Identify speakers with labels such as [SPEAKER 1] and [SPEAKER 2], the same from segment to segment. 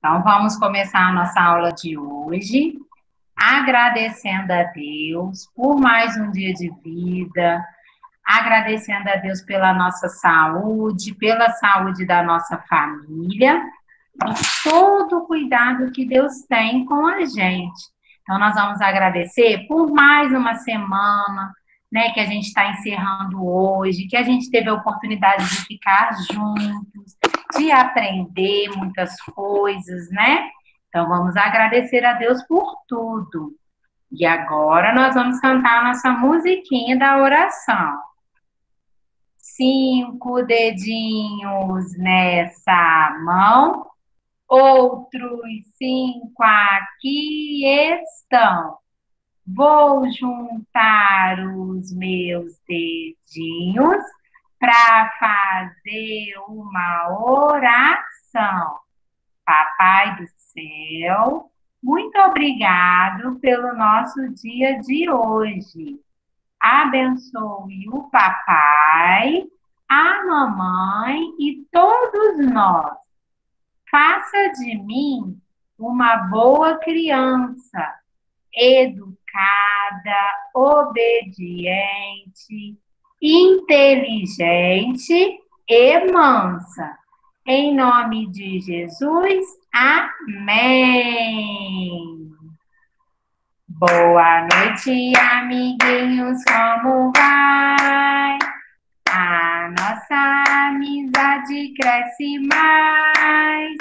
[SPEAKER 1] Então, vamos começar a nossa aula de hoje, agradecendo a Deus por mais um dia de vida, agradecendo a Deus pela nossa saúde, pela saúde da nossa família, e todo o cuidado que Deus tem com a gente. Então, nós vamos agradecer por mais uma semana, né, que a gente está encerrando hoje, que a gente teve a oportunidade de ficar juntos, de aprender muitas coisas, né? Então vamos agradecer a Deus por tudo. E agora nós vamos cantar a nossa musiquinha da oração. Cinco dedinhos nessa mão, outros cinco aqui estão. Vou juntar os meus dedinhos para fazer uma oração. Papai do céu, muito obrigado pelo nosso dia de hoje. Abençoe o papai, a mamãe e todos nós. Faça de mim uma boa criança, educada, obediente, inteligente e mansa. Em nome de Jesus, amém. Boa noite, amiguinhos, como vai? A nossa amizade cresce mais.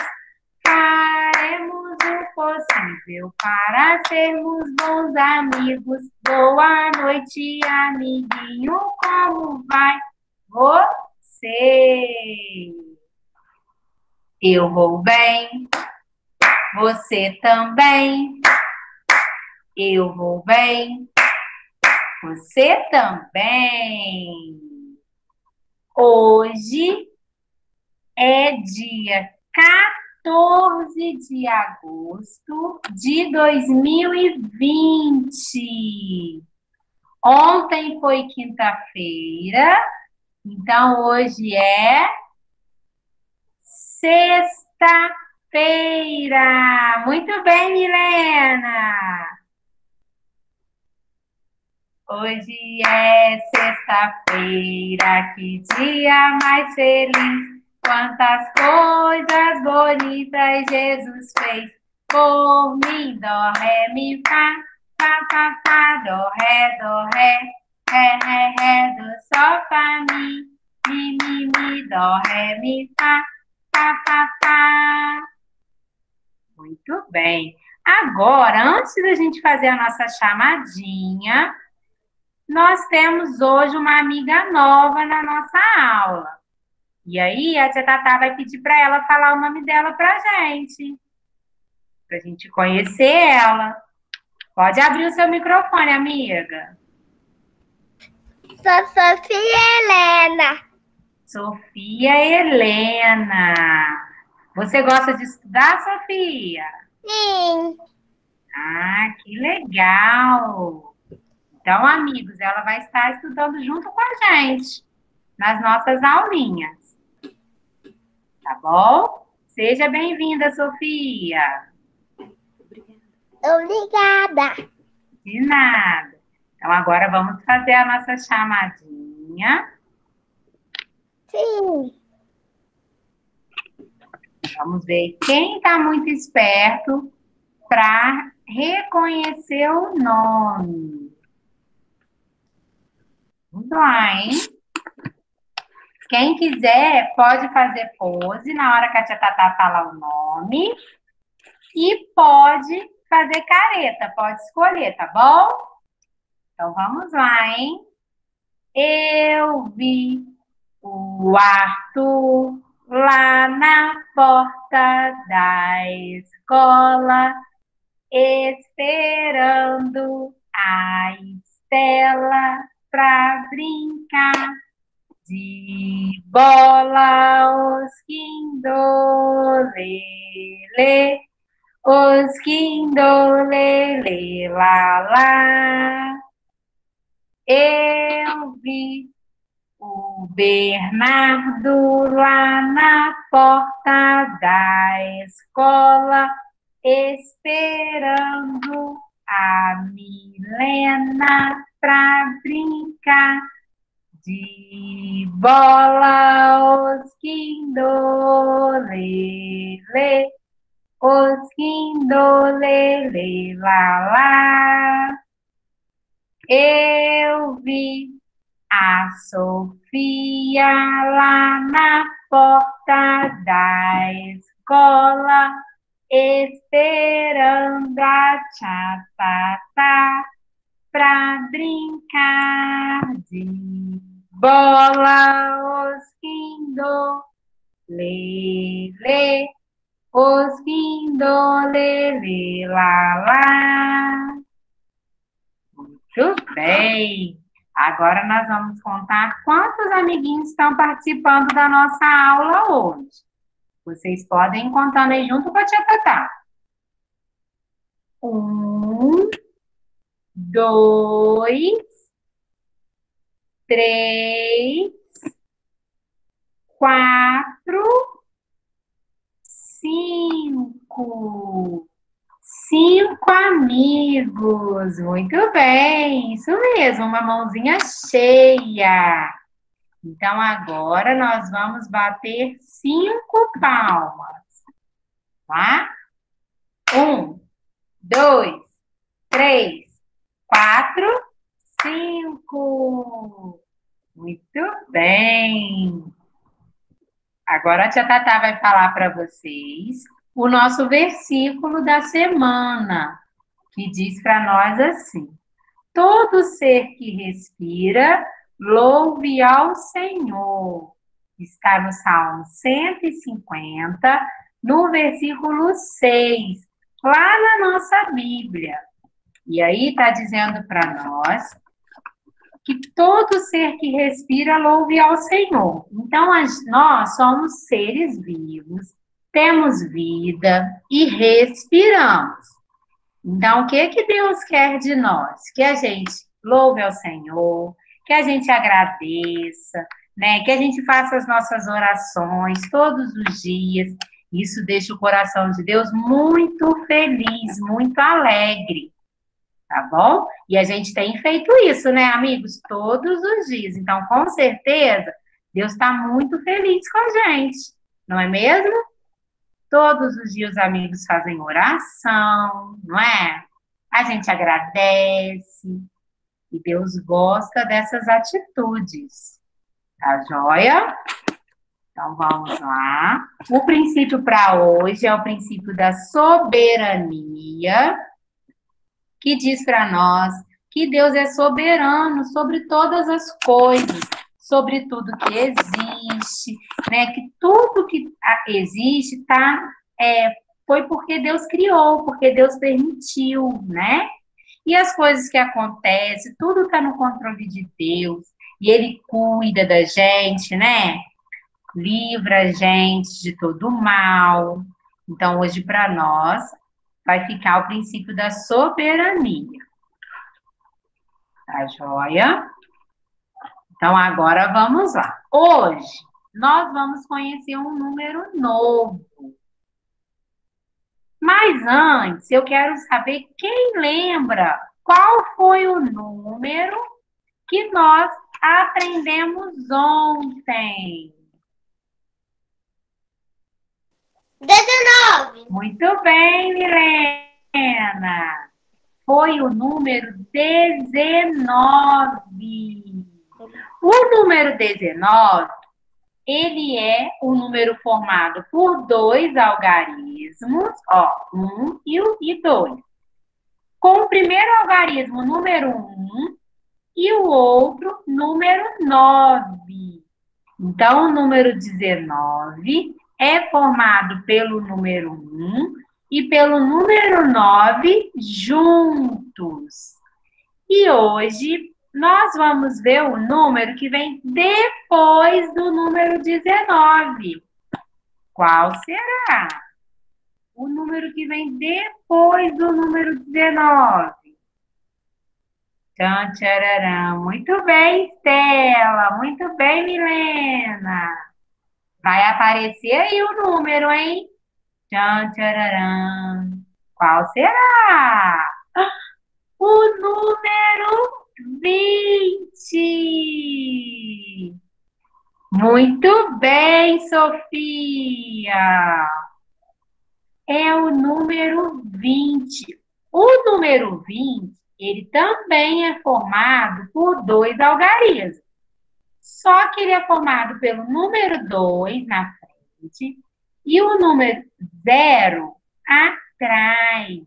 [SPEAKER 1] Faremos possível para sermos bons amigos. Boa noite, amiguinho, como vai você? Eu vou bem, você também. Eu vou bem, você também. Hoje é dia 14 14 de agosto de 2020. Ontem foi quinta-feira, então hoje é sexta-feira. Muito bem, Milena. Hoje é sexta-feira, que dia mais feliz. Quantas coisas bonitas Jesus fez por mim. Dó, ré, mi, fá, fá, fá, fá, dó, ré, dó, ré, ré, ré, ré, dó, sol, fá, mi, mi, mi, mi, dó, ré, mi, fá, fá, fá, fá. Muito bem. Agora, antes da gente fazer a nossa chamadinha, nós temos hoje uma amiga nova na nossa aula. E aí a tia Tatá vai pedir para ela falar o nome dela para gente. Para a gente conhecer ela. Pode abrir o seu microfone, amiga.
[SPEAKER 2] Sou Sofia Helena.
[SPEAKER 1] Sofia Helena. Você gosta de estudar, Sofia?
[SPEAKER 2] Sim.
[SPEAKER 1] Ah, que legal. Então, amigos, ela vai estar estudando junto com a gente nas nossas aulinhas tá bom? Seja bem-vinda, Sofia.
[SPEAKER 2] Obrigada.
[SPEAKER 1] De nada. Então, agora vamos fazer a nossa chamadinha.
[SPEAKER 2] Sim.
[SPEAKER 1] Vamos ver quem está muito esperto para reconhecer o nome. Vamos lá, hein? Quem quiser pode fazer pose na hora que a tia Tatá falar o nome. E pode fazer careta, pode escolher, tá bom? Então vamos lá, hein? Eu vi o Arthur lá na porta da escola, esperando a Estela para brincar bola os quindolele, os quindolele, lá, lá. Eu vi o Bernardo lá na porta da escola, esperando a Milena pra brincar. De bola, osquindolele, osquindolele, lá, lá. Eu vi a Sofia lá na porta da escola, esperando a tchatata pra brincar de bola, osquindo, lele, osquindo, lele, lá, lá. Muito bem. Agora nós vamos contar quantos amiguinhos estão participando da nossa aula hoje. Vocês podem ir contando aí junto com a tia Tatá. Um, dois, três, quatro, cinco. Cinco amigos. Muito bem, isso mesmo, uma mãozinha cheia. Então, agora nós vamos bater cinco palmas, tá? Um, dois, três, quatro, cinco. Muito bem. Agora a tia Tatá vai falar para vocês o nosso versículo da semana, que diz para nós assim: Todo ser que respira, louve ao Senhor. Está no Salmo 150, no versículo 6, lá na nossa Bíblia. E aí está dizendo para nós que todo ser que respira louve ao Senhor. Então, nós somos seres vivos temos vida e respiramos. Então, o que que Deus quer de nós? Que a gente louve ao Senhor, que a gente agradeça, né? Que a gente faça as nossas orações todos os dias. Isso deixa o coração de Deus muito feliz, muito alegre. Tá bom? E a gente tem feito isso, né, amigos? Todos os dias. Então, com certeza, Deus está muito feliz com a gente, não é mesmo? Todos os dias os amigos fazem oração, não é? A gente agradece e Deus gosta dessas atitudes. Tá joia? Então vamos lá. O princípio para hoje é o princípio da soberania, que diz para nós que Deus é soberano sobre todas as coisas, sobre tudo que existe, né? Que tudo que existe tá, é, foi porque Deus criou, porque Deus permitiu, né? E as coisas que acontecem, tudo está no controle de Deus, e Ele cuida da gente, né? Livra a gente de todo mal. Então, hoje, para nós, vai ficar o princípio da soberania. Tá joia? Então, agora vamos lá. Hoje, nós vamos conhecer um número novo. Mas antes, eu quero saber quem lembra qual foi o número que nós aprendemos ontem.
[SPEAKER 2] 19.
[SPEAKER 1] Muito bem, Milena. Foi o número 19. O número 19, ele é o número formado por dois algarismos, ó, um e o e dois. Com o primeiro algarismo, número 1, um, e o outro, número 9. Então, o número 19 é formado pelo número 1 e pelo número 9 juntos. E hoje nós vamos ver o número que vem depois do número 19. Qual será? O número que vem depois do número 19. Tchan, tchararã. Muito bem, Estela. Muito bem, Milena. Vai aparecer aí o número, hein? Tchan, tchararam. Qual será? O número 20. Muito bem, Sofia. É o número 20. O número 20, ele também é formado por dois algarismos. Só que ele é formado pelo número 2 na frente e o número 0 atrás.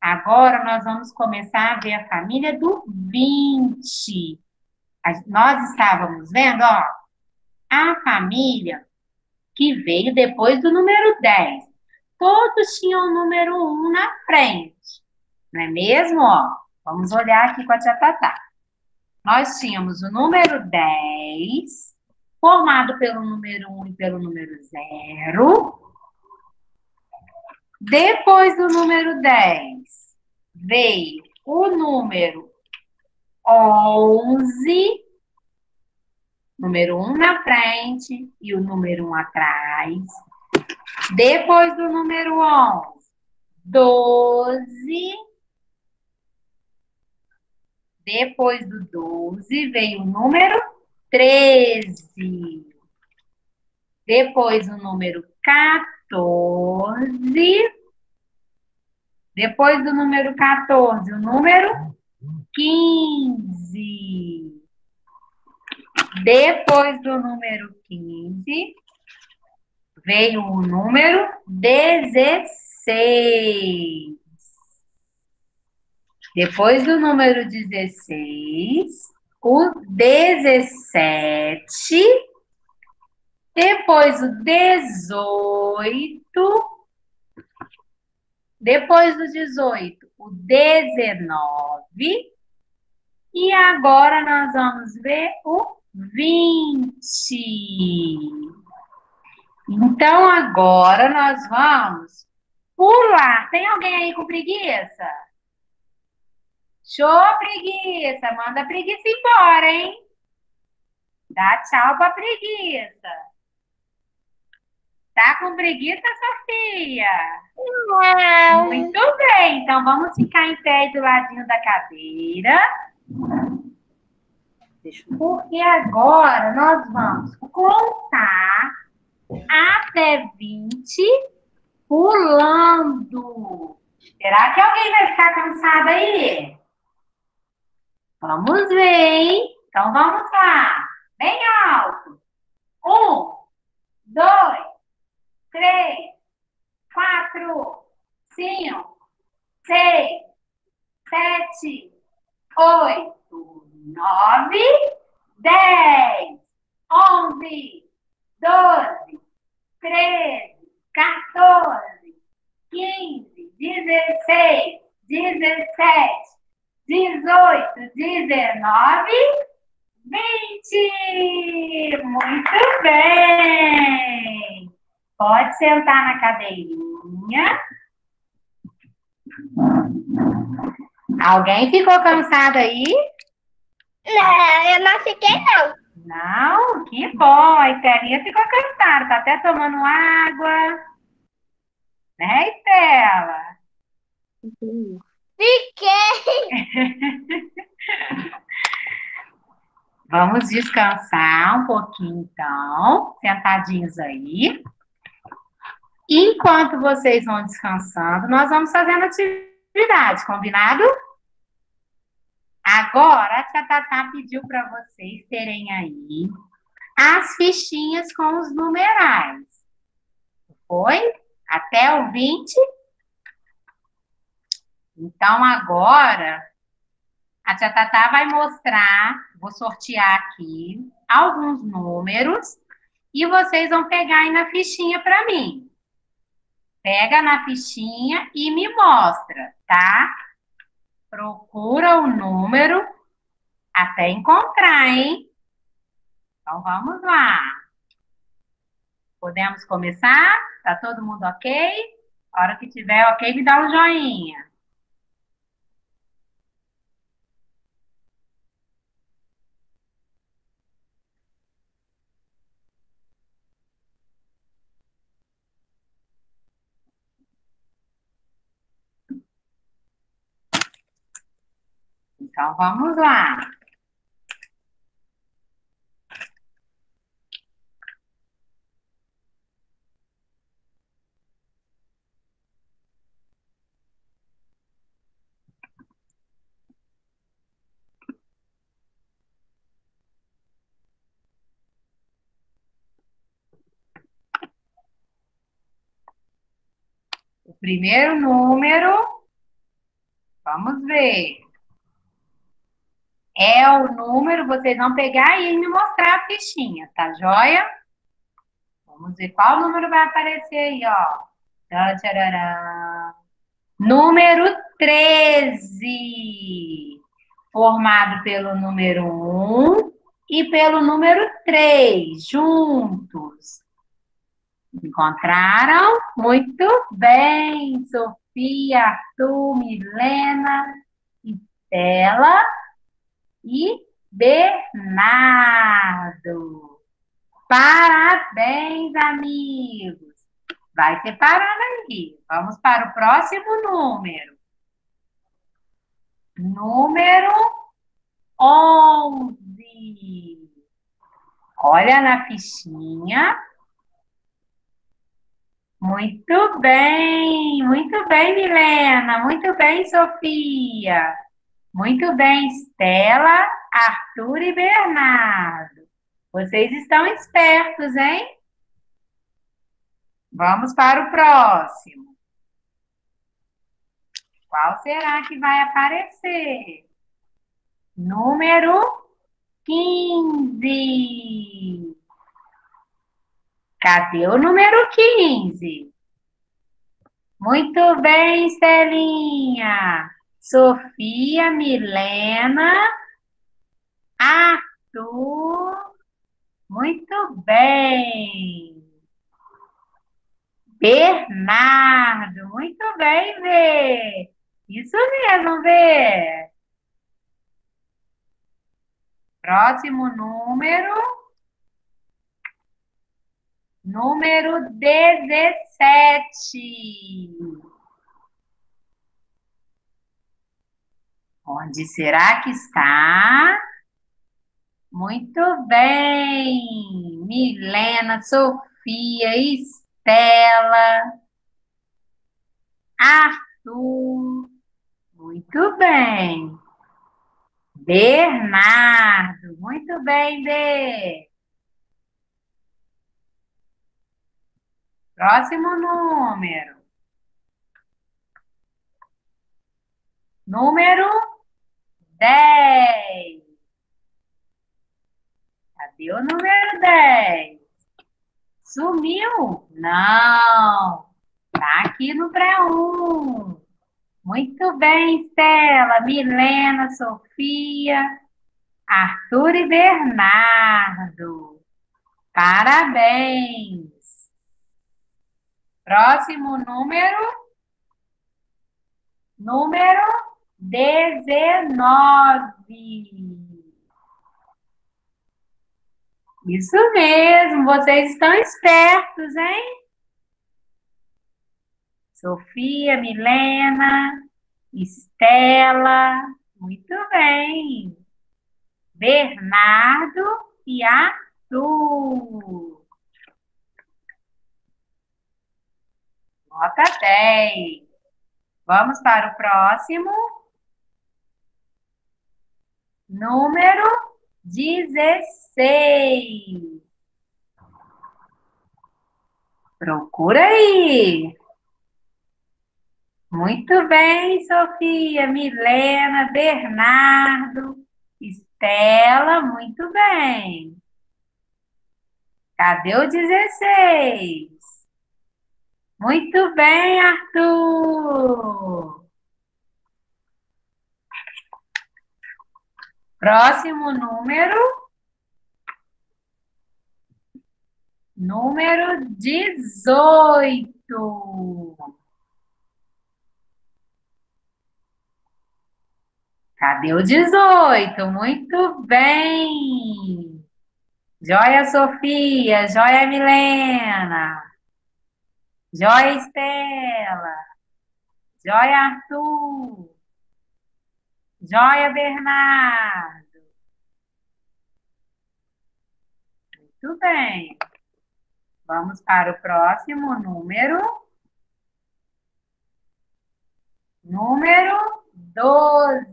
[SPEAKER 1] Agora nós vamos começar a ver a família do 20. Nós estávamos vendo, ó, a família que veio depois do número 10. Todos tinham o número 1 na frente. Não é mesmo? Ó, vamos olhar aqui com a tia Tatá. Nós tínhamos o número 10, formado pelo número 1 e pelo número 0. Depois do número 10, veio o número 11, número 1 na frente e o número 1 atrás. Depois do número 11, 12. Depois do 12 veio o número 13. Depois o número 14. Depois do número 14, o número 15. Depois do número 15, veio o número 16. Depois do número 16, o 17. Depois o 18 depois do 18, o 19. E agora nós vamos ver o 20. Então, agora nós vamos pular. Tem alguém aí com preguiça? Show, preguiça. Manda a preguiça embora, hein? Dá tchau pra preguiça. Tá com preguiça, Sofia?
[SPEAKER 2] Não.
[SPEAKER 1] Muito bem, então vamos ficar em pé do ladinho da cadeira. Porque agora nós vamos contar até 20 pulando. Será que alguém vai ficar cansado aí? Vamos ver, hein? Então vamos lá. Bem alto. Um, dois, três, quatro, cinco, seis, sete, oito, nove, dez, onze, doze, treze, 14, 15, 16, 17, 18, 19, 20. Muito bem. Pode sentar na cadeirinha. Alguém ficou cansado aí?
[SPEAKER 2] Não, eu não fiquei, não.
[SPEAKER 1] Não? Que bom. A Estelinha ficou cansada. Tá até tomando água. Né, Estela?
[SPEAKER 2] Fiquei.
[SPEAKER 1] Vamos descansar um pouquinho, então. Sentadinhos aí. Enquanto vocês vão descansando, nós vamos fazendo atividade, combinado? Agora, a tia Tatá pediu para vocês terem aí as fichinhas com os numerais. Foi? Até o 20? Então, agora, a tia Tatá vai mostrar, vou sortear aqui alguns números e vocês vão pegar aí na fichinha para mim. Pega na fichinha e me mostra, tá? Procura o número até encontrar, hein? Então vamos lá. Podemos começar? Tá todo mundo ok? A hora que tiver ok, me dá um joinha. Então, vamos lá. Primeiro número, vamos ver. É o número, vocês vão pegar e me mostrar a fichinha, tá joia? Vamos ver qual número vai aparecer aí, ó. Tcharará. Número 13, formado pelo número 1 e pelo número 3, juntos. Encontraram? Muito bem, Sofia, Arthur, Milena, Estela e Bernardo. Parabéns, amigos. Vai separando aqui. Vamos para o próximo número. Número 11. Olha na fichinha. Muito bem, muito bem, Milena. Muito bem, Sofia. Muito bem, Estela, Arthur e Bernardo. Vocês estão espertos, hein? Vamos para o próximo. Qual será que vai aparecer? Número 15. Cadê o número 15? Muito bem, Estelinha. Sofia, Milena, Arthur. Muito bem. Bernardo. Muito bem, Vê. Isso mesmo, Vê. Próximo número. Número 17. Onde será que está? Muito bem. Milena, Sofia, Estela, Arthur. Muito bem. Bernardo. Muito bem, Bê. Próximo número. Número 10. Cadê o número 10? Sumiu? Não. Tá aqui no pré-1. Muito bem, Estela, Milena, Sofia, Arthur e Bernardo. Parabéns. Próximo número. Número 19. Isso mesmo, vocês estão espertos, hein? Sofia, Milena, Estela, muito bem. Bernardo e Arthur. Nota 10. Vamos para o próximo. Número 16. Procura aí. Muito bem, Sofia, Milena, Bernardo, Estela, muito bem. Cadê o 16? Muito bem, Arthur. Próximo número. Número 18. Cadê o 18? Muito bem. Joia Sofia, joia Milena. Joia Estela. Joia Arthur. Joia, Bernardo. Muito bem. Vamos para o próximo número. Número doze.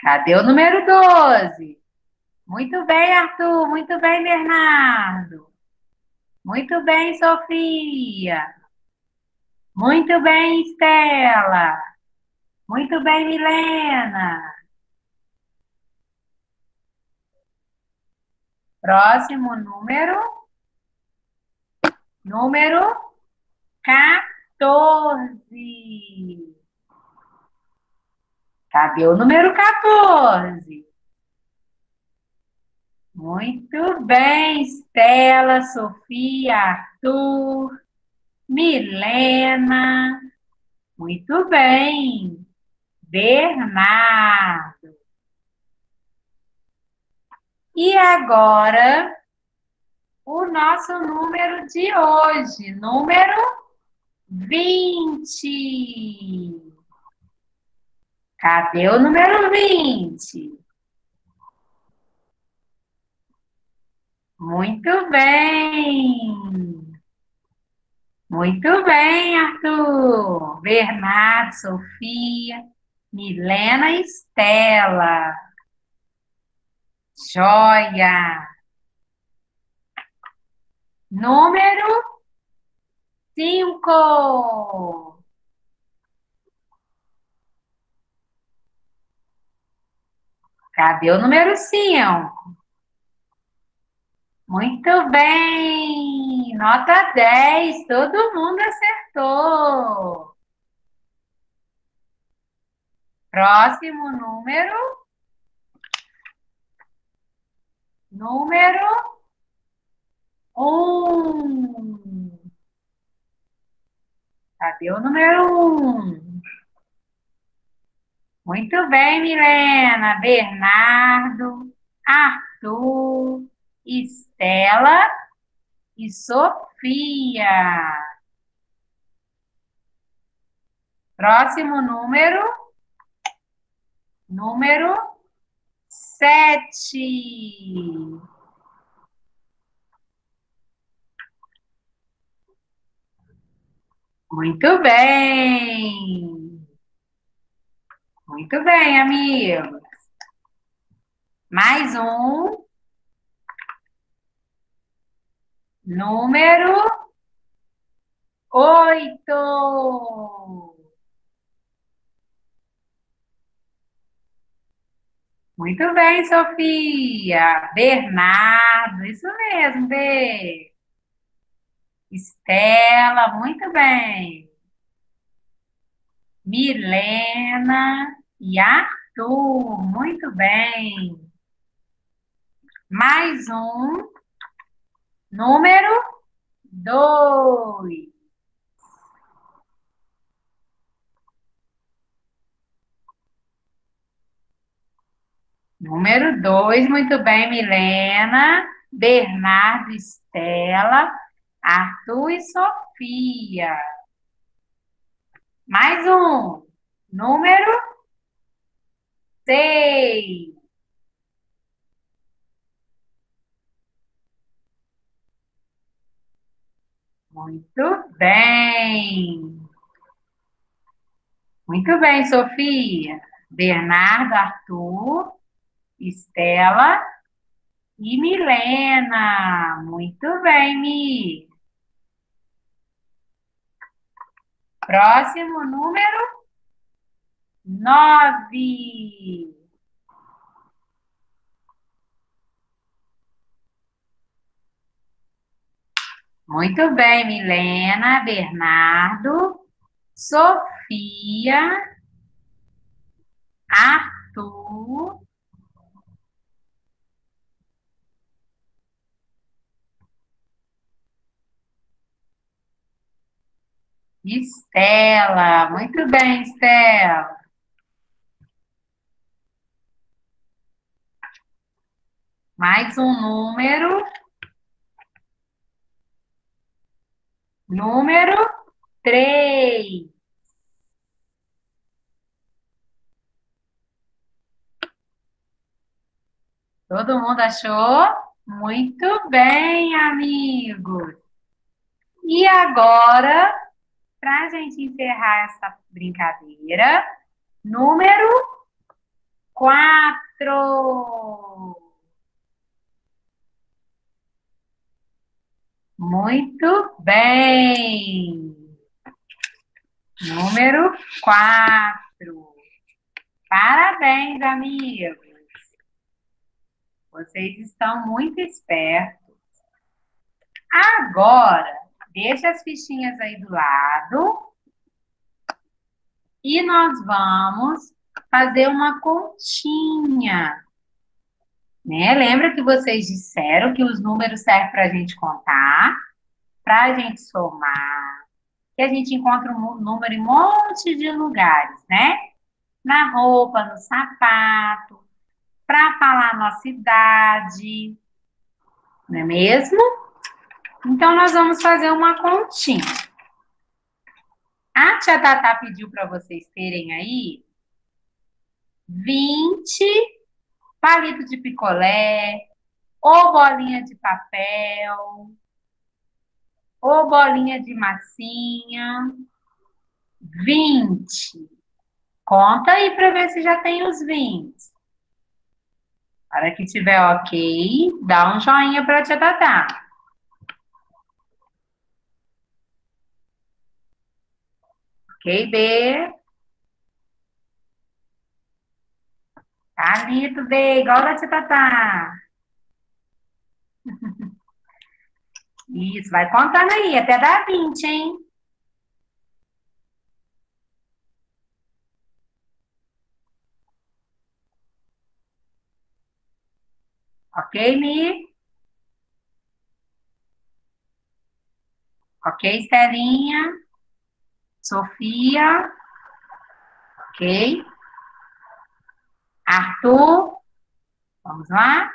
[SPEAKER 1] Cadê o número doze? Muito bem, Arthur. Muito bem, Bernardo. Muito bem, Sofia. Muito bem, Estela. Muito bem, Milena. Próximo número. Número 14. Cadê o número 14? Muito bem, Estela, Sofia, Arthur, Milena. Muito bem. Bernardo. E agora, o nosso número de hoje, número 20. Cadê o número 20? Muito bem. Muito bem, Arthur. Bernardo, Sofia, Milena e Estela. Joia. Número cinco. Cadê o número cinco? Muito bem! Nota 10, todo mundo acertou. Próximo número. Número um. Cadê o número um? Muito bem, Milena, Bernardo, Arthur, Estela e Sofia. Próximo número. Número sete. Muito bem. Muito bem, amigos. Mais um. Número oito. Muito bem, Sofia. Bernardo, isso mesmo, B. Estela, muito bem. Milena e Arthur, muito bem. Mais um. Número dois. Número dois, muito bem, Milena, Bernardo, Estela, Arthur e Sofia. Mais um. Número seis. Muito bem. Muito bem, Sofia. Bernardo, Arthur, Estela e Milena. Muito bem, Mi. Próximo número nove. Muito bem, Milena, Bernardo, Sofia, Arthur. Estela, muito bem, Estela. Mais um número. Número três. Todo mundo achou? Muito bem, amigos. E agora, para a gente encerrar essa brincadeira, número quatro. Muito bem. Número quatro. Parabéns, amigos. Vocês estão muito espertos. Agora, deixa as fichinhas aí do lado. E nós vamos fazer uma continha. Né? Lembra que vocês disseram que os números servem para a gente contar, para a gente somar, que a gente encontra um número em um monte de lugares, né? Na roupa, no sapato, para falar nossa idade, não é mesmo? Então, nós vamos fazer uma continha. A tia Tata pediu para vocês terem aí 20 palito de picolé, ou bolinha de papel, ou bolinha de massinha. 20. Conta aí para ver se já tem os 20. Para que tiver ok, dá um joinha para a tia Tatá. Ok, B? Palito, B, igual a tia Tatá. Isso, vai contando aí, até dar 20, hein? Ok, Mi? Ok, Estelinha? Sofia? Ok? Arthur? Vamos lá?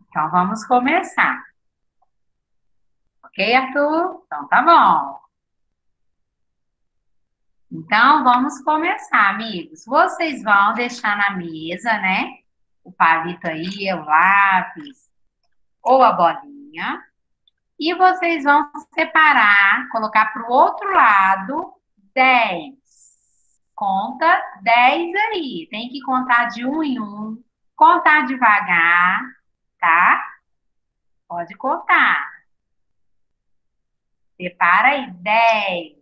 [SPEAKER 1] Então, vamos começar. Ok, Arthur? Então, tá bom. Então, vamos começar, amigos. Vocês vão deixar na mesa, né? O palito aí, o lápis ou a bolinha. E vocês vão separar, colocar para o outro lado 10. Conta 10 aí. Tem que contar de um em um. Contar devagar, tá? Pode contar. Separa aí 10.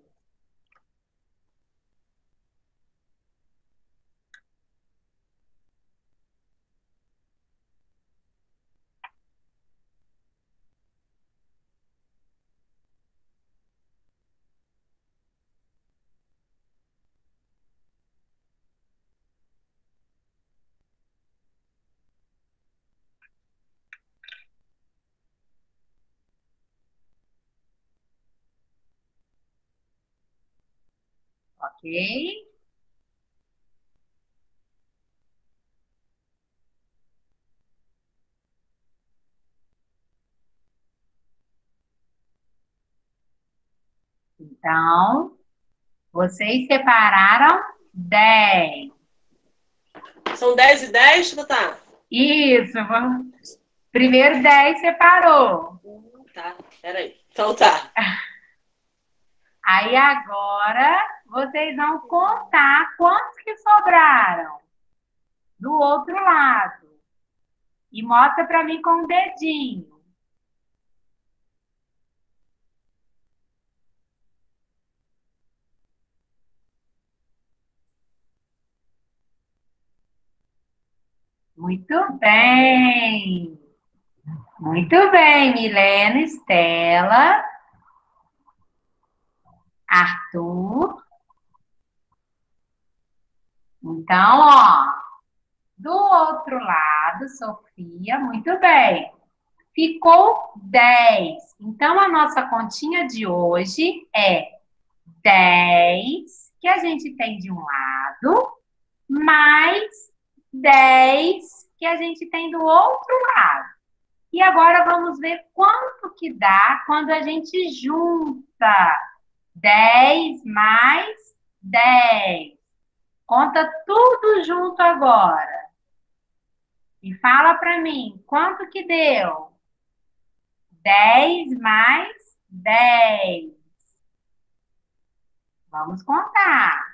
[SPEAKER 1] Ok? Então, vocês separaram 10.
[SPEAKER 3] São 10 e 10, Tatá?
[SPEAKER 1] Isso, vamos. Primeiro 10 separou.
[SPEAKER 3] Tá, peraí. Então tá.
[SPEAKER 1] Aí agora vocês vão contar quantos que sobraram do outro lado. E mostra para mim com o dedinho. Muito bem. Muito bem, Milena, Estela, Arthur. Então, ó, do outro lado, Sofia, muito bem. Ficou 10. Então, a nossa continha de hoje é 10 que a gente tem de um lado, mais 10 que a gente tem do outro lado. E agora vamos ver quanto que dá quando a gente junta 10 mais 10. Conta tudo junto agora. E fala para mim, quanto que deu? 10 mais 10. Vamos contar.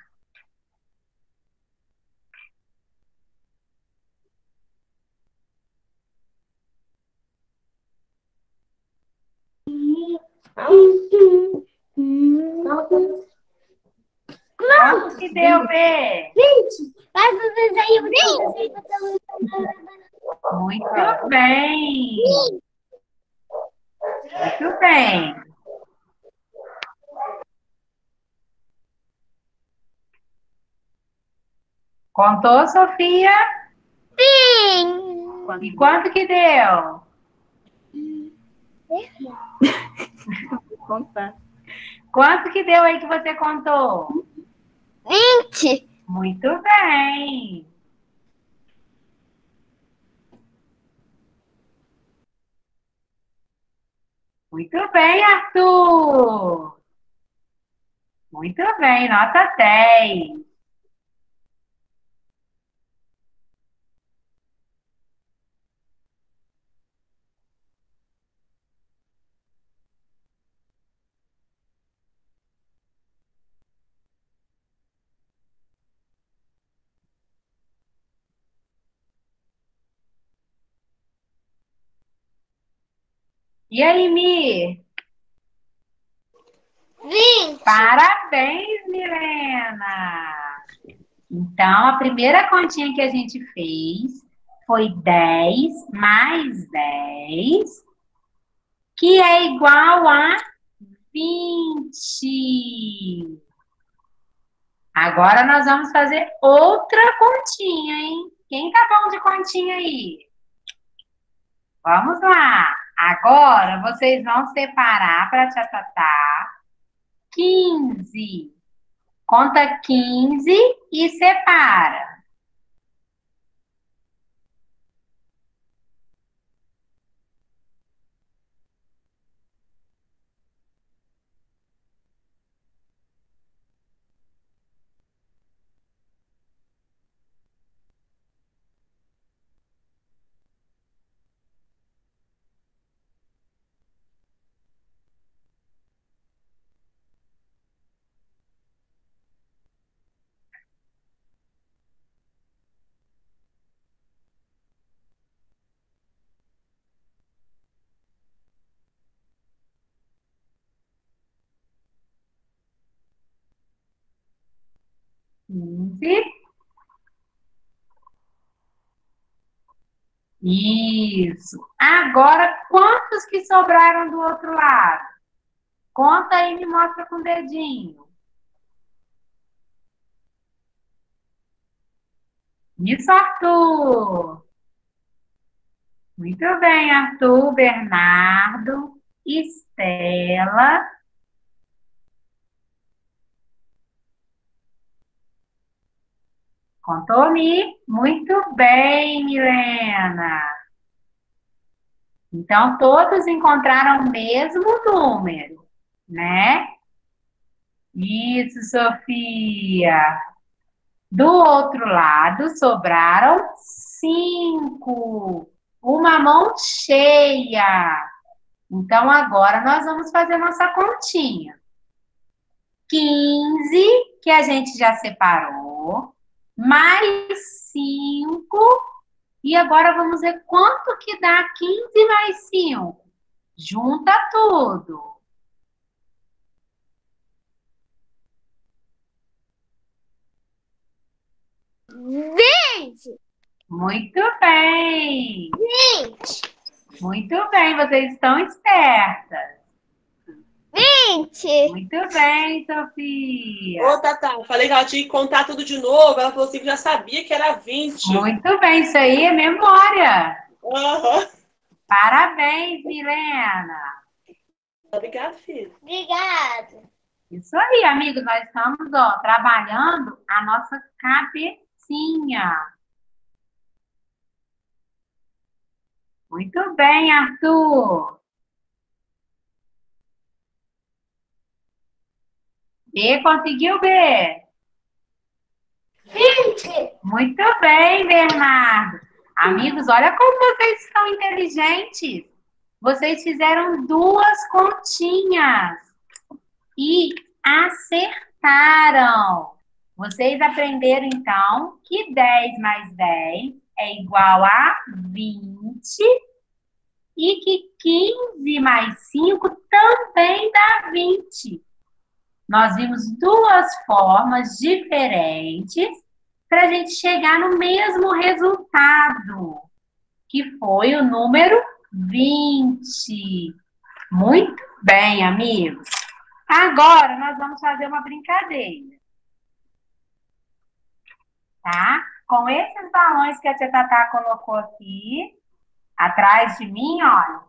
[SPEAKER 1] Quanto que deu, B?
[SPEAKER 2] Gente, faz o desenho.
[SPEAKER 1] Muito bem. Muito bem. Contou, Sofia?
[SPEAKER 2] Sim.
[SPEAKER 1] E quanto que deu?
[SPEAKER 4] Vou contar.
[SPEAKER 1] Quanto que deu aí que você contou?
[SPEAKER 2] Vinte.
[SPEAKER 1] Muito bem. Muito bem, Arthur. Muito bem, nota 10. E aí, Mi?
[SPEAKER 2] Vinte.
[SPEAKER 1] Parabéns, Milena! Então, a primeira continha que a gente fez foi 10 mais 10, que é igual a 20. Agora nós vamos fazer outra continha, hein? Quem tá bom de continha aí? Vamos lá. Agora vocês vão separar para tchatatá 15. Conta 15 e separa. Isso. Agora, quantos que sobraram do outro lado? Conta aí e me mostra com o dedinho. Isso, Arthur. Muito bem, Arthur, Bernardo, Estela. Contou-me? Muito bem, Milena. Então, todos encontraram o mesmo número, né? Isso, Sofia. Do outro lado, sobraram cinco. Uma mão cheia. Então, agora nós vamos fazer nossa continha. 15, que a gente já separou mais 5. E agora vamos ver quanto que dá 15 mais 5. Junta tudo.
[SPEAKER 2] Vinte.
[SPEAKER 1] Muito bem.
[SPEAKER 2] Vinte.
[SPEAKER 1] Muito bem, vocês estão espertas.
[SPEAKER 2] Vinte.
[SPEAKER 1] Muito bem, Sofia.
[SPEAKER 3] Ô, Tatá, falei que ela tinha que contar tudo de novo. Ela falou assim que já sabia que era 20.
[SPEAKER 1] Muito bem, isso aí é memória.
[SPEAKER 3] Aham.
[SPEAKER 1] Parabéns, Milena.
[SPEAKER 3] Obrigada, filho.
[SPEAKER 2] Obrigada.
[SPEAKER 1] Isso aí, amigos, nós estamos ó, trabalhando a nossa cabecinha. Muito bem, Arthur. B conseguiu, B?
[SPEAKER 2] 20.
[SPEAKER 1] Muito bem, Bernardo. Amigos, olha como vocês são inteligentes. Vocês fizeram duas continhas e acertaram. Vocês aprenderam, então, que 10 mais 10 é igual a 20 e que 15 mais 5 também dá 20. Nós vimos duas formas diferentes para a gente chegar no mesmo resultado, que foi o número 20. Muito bem, amigos. Agora nós vamos fazer uma brincadeira. Tá? Com esses balões que a tia Tatá colocou aqui, atrás de mim, olha,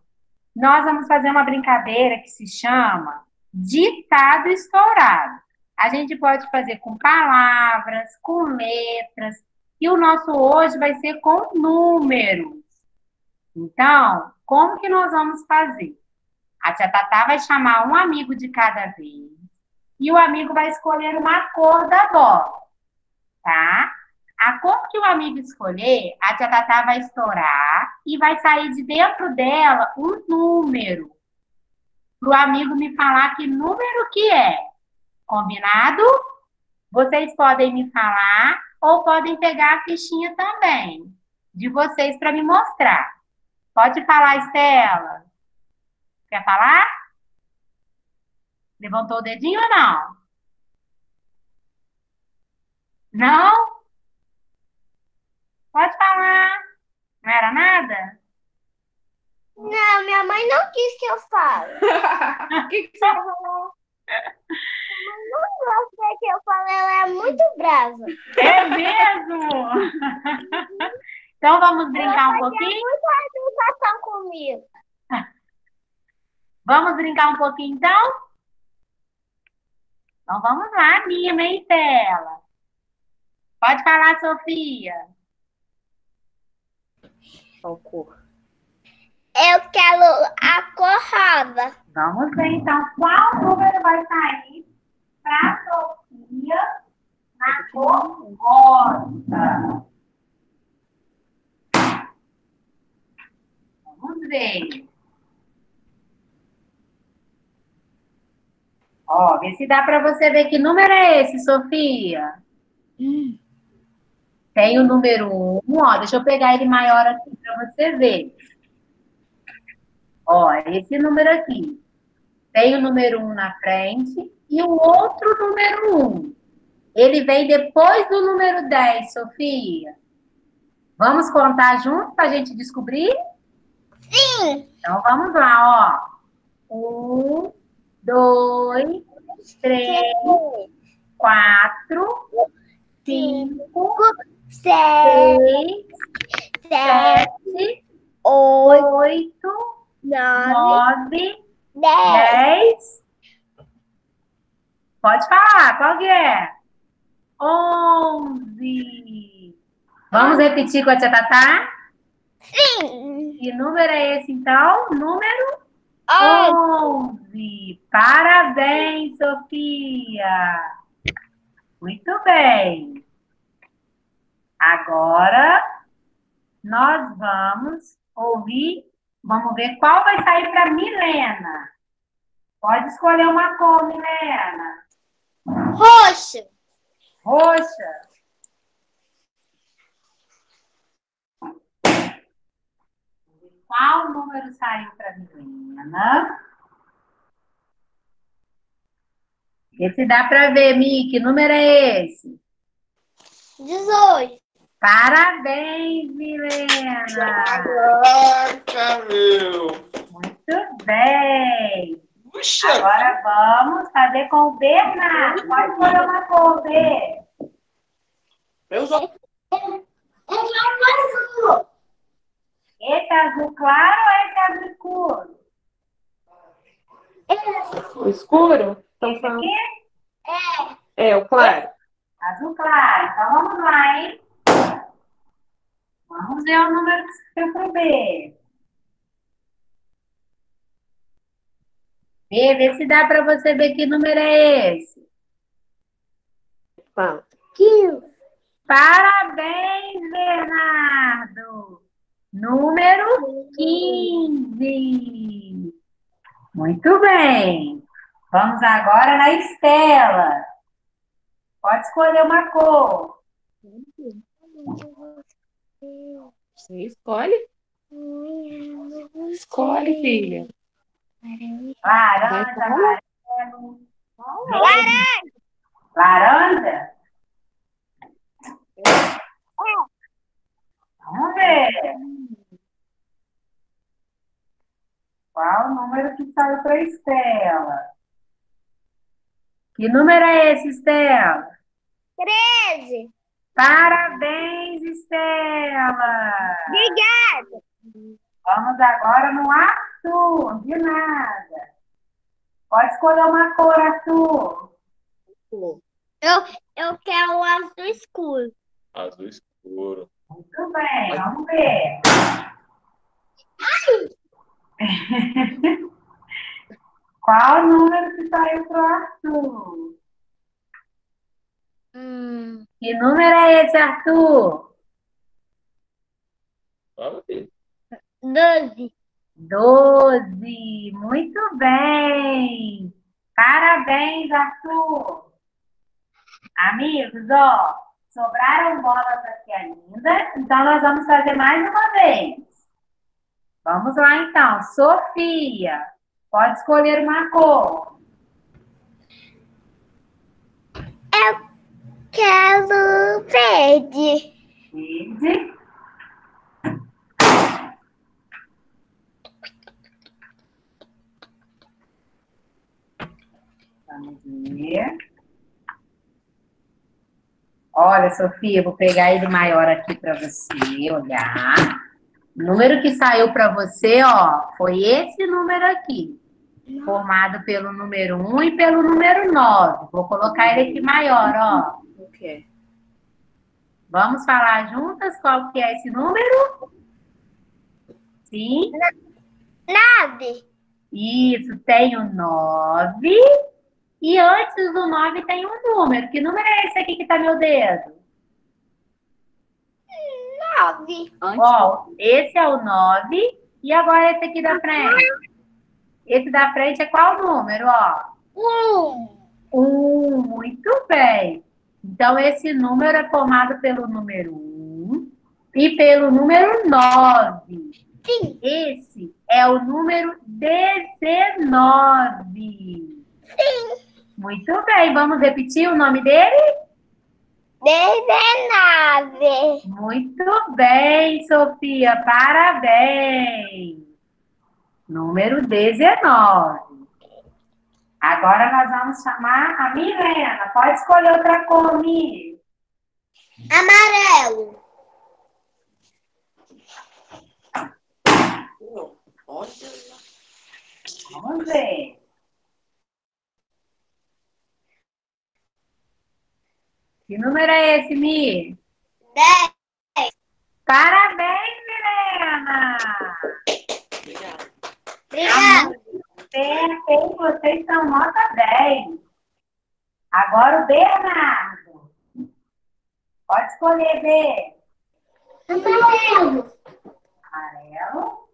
[SPEAKER 1] nós vamos fazer uma brincadeira que se chama ditado estourado. A gente pode fazer com palavras, com letras, e o nosso hoje vai ser com números. Então, como que nós vamos fazer? A tia Tatá vai chamar um amigo de cada vez e o amigo vai escolher uma cor da bola, tá? A cor que o amigo escolher, a tia Tatá vai estourar e vai sair de dentro dela um número. Para o amigo me falar que número que é. Combinado? Vocês podem me falar ou podem pegar a fichinha também de vocês para me mostrar. Pode falar, Estela. Quer falar? Levantou o dedinho ou não? Não? Pode falar. Não era nada?
[SPEAKER 2] Não, minha mãe não quis que eu fale.
[SPEAKER 4] O que, que você falou?
[SPEAKER 2] Não gosta que eu fale, ela é muito brava.
[SPEAKER 1] É mesmo? Então vamos brincar um
[SPEAKER 2] Ela
[SPEAKER 1] pouquinho?
[SPEAKER 2] muita educação comigo.
[SPEAKER 1] Vamos brincar um pouquinho então? Então vamos lá, Mima, hein, Tela? Pode falar, Sofia.
[SPEAKER 4] Cor?
[SPEAKER 2] Eu quero a cor rosa.
[SPEAKER 1] Vamos ver então qual número vai sair para Sofia na cor rosa. Vamos ver. Ó, vê se dá para você ver que número é esse, Sofia. Tem o número 1, um, ó, deixa eu pegar ele maior aqui para você ver. Ó, esse número aqui. Tem o número 1 um na frente e o outro número 1. Um. Ele vem depois do número 10, Sofia. Vamos contar junto para a gente descobrir?
[SPEAKER 2] Sim.
[SPEAKER 1] Então vamos lá, ó. Um, dois, três, quatro, cinco,
[SPEAKER 2] seis, sete, oito, nove, dez.
[SPEAKER 1] Pode falar, qual que é? Onze. Vamos repetir com a tia Tatá?
[SPEAKER 2] Sim.
[SPEAKER 1] Que número é esse, então? Número
[SPEAKER 2] Onze.
[SPEAKER 1] 11. Parabéns, Sofia. Muito bem. Agora nós vamos ouvir, vamos ver qual vai sair para Milena. Pode escolher uma cor, Milena.
[SPEAKER 2] Roxo.
[SPEAKER 1] Roxa. Qual número saiu para Milena? Esse dá para ver, Mi, que número é esse?
[SPEAKER 2] Dezoito.
[SPEAKER 1] Parabéns, Milena!
[SPEAKER 3] Caraca, meu!
[SPEAKER 1] Muito bem!
[SPEAKER 3] Puxa!
[SPEAKER 1] Agora vamos fazer com o Bernardo. Pode escolher uma cor, B.
[SPEAKER 3] Meus olhos.
[SPEAKER 1] Esse é azul claro ou esse é azul escuro?
[SPEAKER 3] O escuro? Então,
[SPEAKER 1] Esse aqui?
[SPEAKER 3] é, o claro.
[SPEAKER 1] Azul claro. Então vamos lá, hein? Vamos ver o número que você deu para B. Vê, vê se dá para você ver que número é esse.
[SPEAKER 2] Qual?
[SPEAKER 1] Parabéns, Bernardo! Número 15. Muito bem. Vamos agora na Estela. Pode escolher uma cor.
[SPEAKER 4] Você escolhe? Escolhe, filha.
[SPEAKER 1] Laranja, amarelo. Laranja. Laranja? Vamos ver. Qual o número que saiu para Estela? Que número é esse, Estela?
[SPEAKER 2] 13.
[SPEAKER 1] Parabéns, Estela!
[SPEAKER 2] Obrigada.
[SPEAKER 1] Vamos agora no Arthur. De nada. Pode escolher uma cor, Arthur.
[SPEAKER 2] Eu, eu quero o azul escuro.
[SPEAKER 5] Azul escuro.
[SPEAKER 1] Muito bem, vamos ver. Qual o número que saiu para o Arthur?
[SPEAKER 2] Hum.
[SPEAKER 1] Que número é esse, Arthur?
[SPEAKER 5] Fala, filho.
[SPEAKER 2] 12.
[SPEAKER 1] Doze. Muito bem. Parabéns, Arthur. Amigos, ó, sobraram bolas aqui ainda, então nós vamos fazer mais uma vez. Vamos lá, então. Sofia, pode escolher uma cor.
[SPEAKER 2] Eu quero verde.
[SPEAKER 1] Verde. Vamos ver. Olha, Sofia, vou pegar ele maior aqui para você olhar. O número que saiu para você, ó, foi esse número aqui. Formado pelo número 1 e pelo número 9. Vou colocar ele aqui maior, ó.
[SPEAKER 4] O que é?
[SPEAKER 1] Vamos falar juntas qual que é esse número? Sim?
[SPEAKER 2] 9.
[SPEAKER 1] Isso, tem o 9. E antes do 9 tem um número. Que número é esse aqui que tá meu dedo?
[SPEAKER 2] 9.
[SPEAKER 4] Antes,
[SPEAKER 1] Ó, esse é o 9. E agora esse aqui da frente? Esse da frente é qual número, ó?
[SPEAKER 2] 1.
[SPEAKER 1] Um, muito bem. Então, esse número é formado pelo número 1 e pelo número 9.
[SPEAKER 2] Sim.
[SPEAKER 1] Esse é o número 19.
[SPEAKER 2] Sim.
[SPEAKER 1] Muito bem, vamos repetir o nome dele?
[SPEAKER 2] 19.
[SPEAKER 1] Muito bem, Sofia, parabéns. Número 19. Agora nós vamos chamar a Milena. Pode escolher outra cor, Mi.
[SPEAKER 2] Amarelo.
[SPEAKER 1] Vamos ver. Que número é esse, Mi?
[SPEAKER 2] 10.
[SPEAKER 1] Parabéns, Milena!
[SPEAKER 3] Obrigada.
[SPEAKER 2] Obrigada.
[SPEAKER 1] Perfeito, vocês são nota 10. Agora o Bernardo. Pode escolher, B.
[SPEAKER 2] Amarelo.
[SPEAKER 1] Amarelo.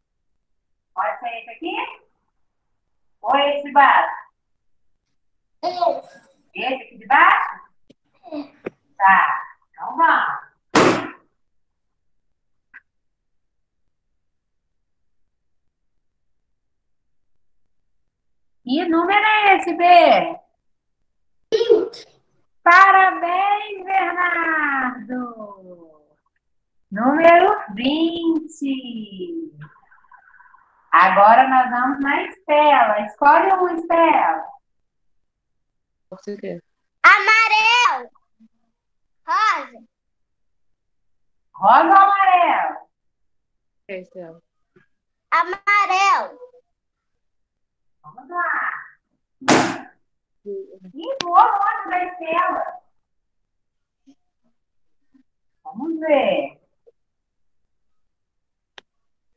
[SPEAKER 1] Pode ser esse aqui? Ou esse de baixo? Esse aqui de baixo? Tá, então vamos. Que número é esse, B? Parabéns, Bernardo! Número 20. Agora nós vamos na Estela. Escolhe um, Estela.
[SPEAKER 2] Amarelo. Rosa.
[SPEAKER 1] Rosa ou amarelo?
[SPEAKER 4] Quer, Estela?
[SPEAKER 2] Amarelo.
[SPEAKER 1] Vamos lá. Ih, voou longe da Estela. Vamos ver.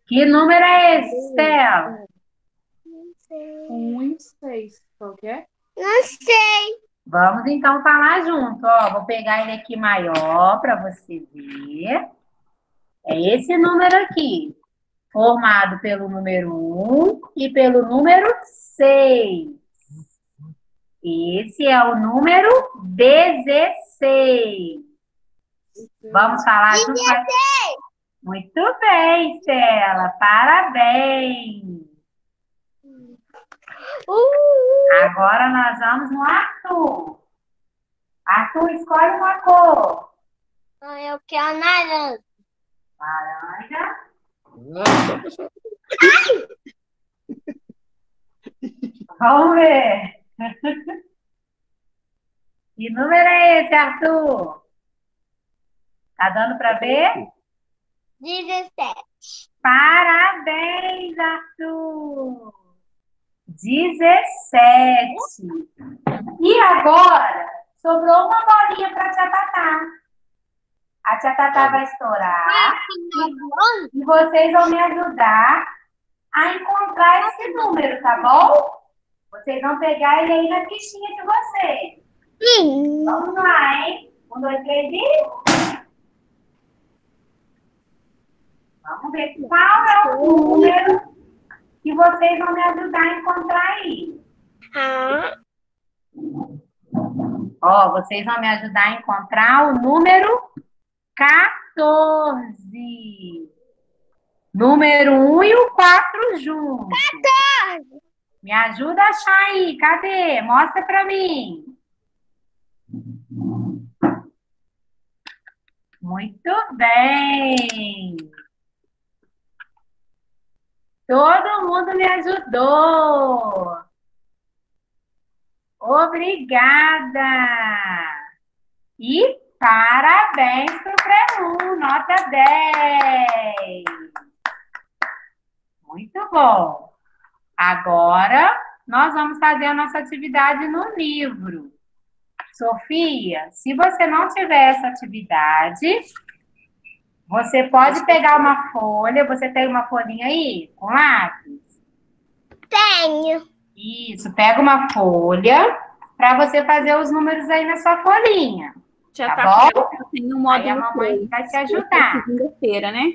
[SPEAKER 1] Que número é esse, Estela?
[SPEAKER 2] Não sei.
[SPEAKER 4] Um e seis. Qual que é?
[SPEAKER 2] Não sei.
[SPEAKER 1] Vamos então falar junto. Ó, vou pegar ele aqui maior para você ver. É esse número aqui, formado pelo número 1 e pelo número 6. Esse é o número 16. Vamos falar junto? Muito bem, Stella. Parabéns.
[SPEAKER 2] Uh,
[SPEAKER 1] Agora nós vamos no Arthur. Arthur, escolhe uma cor.
[SPEAKER 2] eu quero naranja.
[SPEAKER 1] Laranja. Vamos ver. Que número é esse, Arthur? Tá dando para ver?
[SPEAKER 2] 17.
[SPEAKER 1] Parabéns, Arthur! 17. E agora, sobrou uma bolinha para a Tia Tatá. A Tia Tatá vai estourar e vocês vão me ajudar a encontrar esse número, tá bom? Vocês vão pegar ele aí na fichinha de vocês.
[SPEAKER 2] Sim.
[SPEAKER 1] Vamos lá, hein? Um, dois, três e... Vamos ver qual é o número que vocês vão me ajudar a encontrar aí.
[SPEAKER 2] Ah,
[SPEAKER 1] Ó, vocês vão me ajudar a encontrar o número 14. Número 1 e o 4 juntos. Me ajuda a achar aí. Cadê? Mostra pra mim. Muito bem. Todo mundo me ajudou. Obrigada. E parabéns para o Prelu, nota 10. Muito bom. Agora nós vamos fazer a nossa atividade no livro. Sofia, se você não tiver essa atividade, você pode pegar uma folha. Você tem uma folhinha aí com lápis?
[SPEAKER 2] tenho.
[SPEAKER 1] Isso, pega uma folha para você fazer os números aí na sua folhinha.
[SPEAKER 6] Já
[SPEAKER 1] Tá
[SPEAKER 6] tá, tem um
[SPEAKER 1] Aí a
[SPEAKER 6] módulo
[SPEAKER 1] mamãe
[SPEAKER 6] três,
[SPEAKER 1] vai te
[SPEAKER 6] é
[SPEAKER 1] ajudar.
[SPEAKER 6] Segunda-feira, né?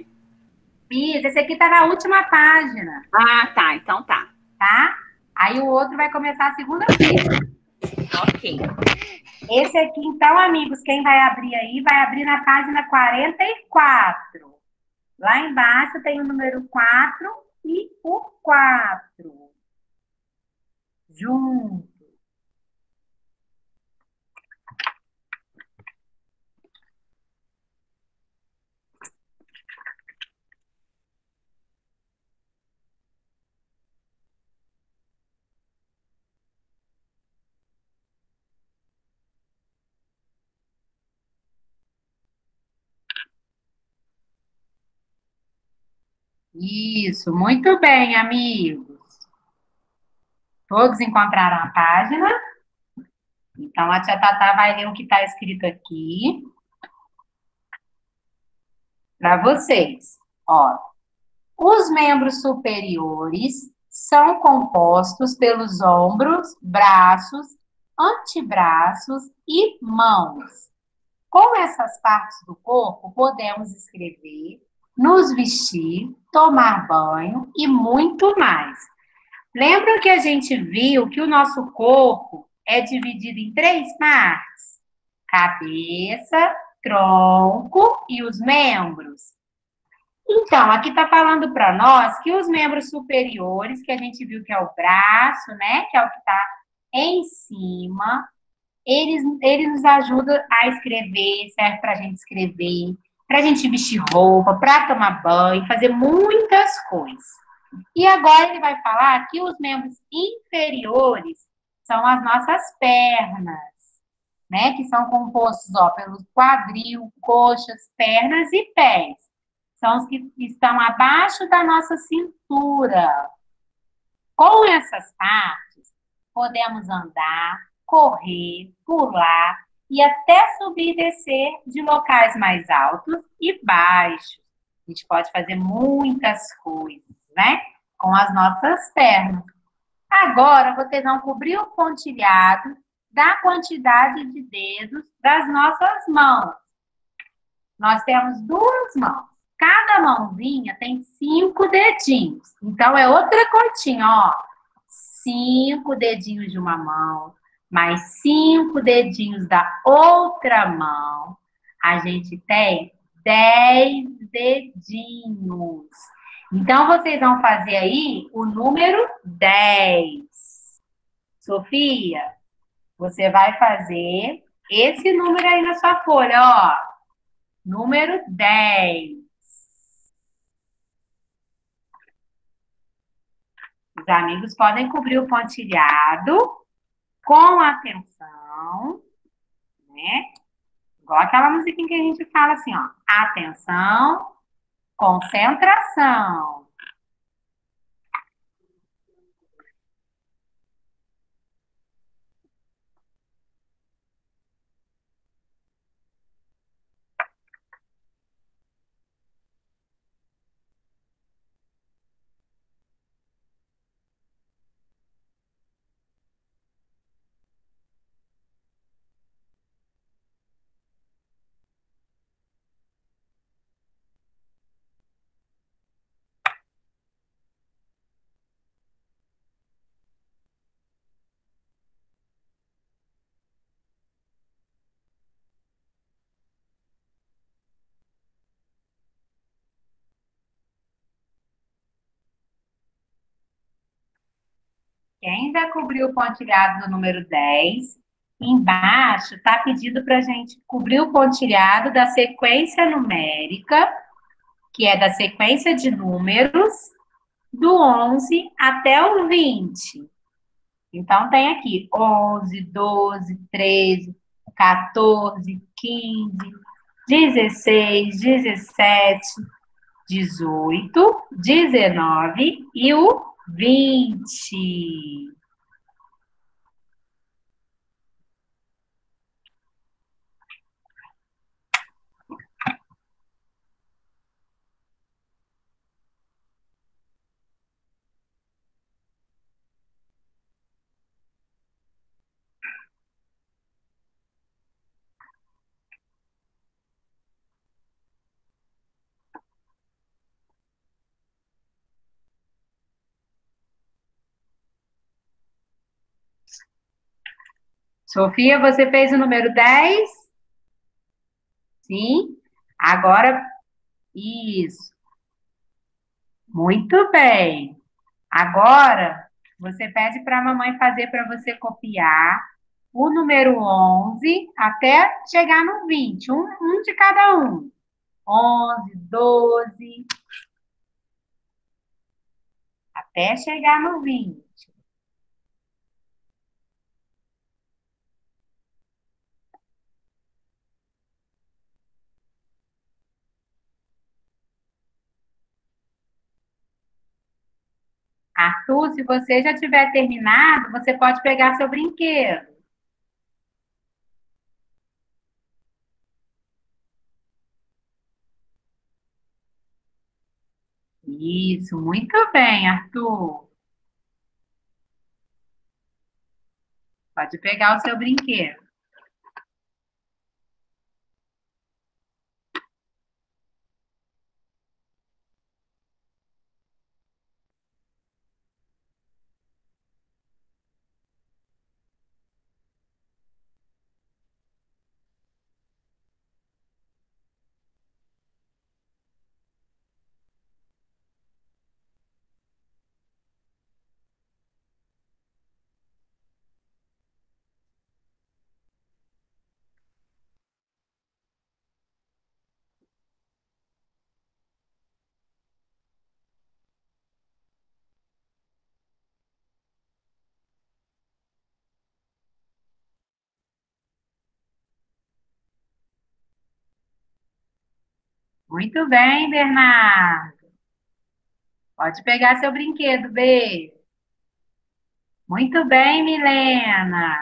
[SPEAKER 1] Isso, esse aqui tá na última página,
[SPEAKER 6] Ah, tá. Então tá.
[SPEAKER 1] tá? Aí o outro vai começar segunda-feira.
[SPEAKER 6] Ok.
[SPEAKER 1] Esse aqui, então, amigos, quem vai abrir aí, vai abrir na página 44. Lá embaixo tem o número 4 e o 4. Junto. Isso, muito bem, amigos. Todos encontraram a página? Então, a tia Tatá vai ler o que está escrito aqui para vocês. Ó, os membros superiores são compostos pelos ombros, braços, antebraços e mãos. Com essas partes do corpo, podemos escrever, nos vestir, tomar banho e muito mais. Lembra que a gente viu que o nosso corpo é dividido em três partes? Cabeça, tronco e os membros. Então, aqui está falando para nós que os membros superiores, que a gente viu que é o braço, né? Que é o que está em cima, eles, eles nos ajudam a escrever, serve para a gente escrever, para a gente vestir roupa, para tomar banho, fazer muitas coisas. E agora ele vai falar que os membros inferiores são as nossas pernas, né? Que são compostos, ó, pelo quadril, coxas, pernas e pés. São os que estão abaixo da nossa cintura. Com essas partes, podemos andar, correr, pular e até subir e descer de locais mais altos e baixos. A gente pode fazer muitas coisas, né? Com as nossas pernas. Agora, vocês vão cobrir o pontilhado da quantidade de dedos das nossas mãos. Nós temos duas mãos. Cada mãozinha tem cinco dedinhos. Então, é outra continha, ó. Cinco dedinhos de uma mão, mais cinco dedinhos da outra mão. A gente tem dez dedinhos. Então, vocês vão fazer aí o número 10. Sofia, você vai fazer esse número aí na sua folha, ó. Número 10. Os amigos podem cobrir o pontilhado com atenção, né? Igual aquela musiquinha que a gente fala assim, ó. Atenção, concentração. Quem já cobriu o pontilhado do número 10, embaixo está pedido para a gente cobrir o pontilhado da sequência numérica, que é da sequência de números, do 11 até o 20. Então, tem aqui 11, 12, 13, 14, 15, 16, 17, 18, 19 e o vinte. Sofia, você fez o número 10? Sim? Agora, isso. Muito bem. Agora, você pede para a mamãe fazer para você copiar o número 11 até chegar no 20. Um, um de cada um. 11, 12. Até chegar no 20. Arthur, se você já tiver terminado, você pode pegar seu brinquedo. Isso, muito bem, Arthur. Pode pegar o seu brinquedo. Muito bem, Bernardo. Pode pegar seu brinquedo, B. Muito bem, Milena.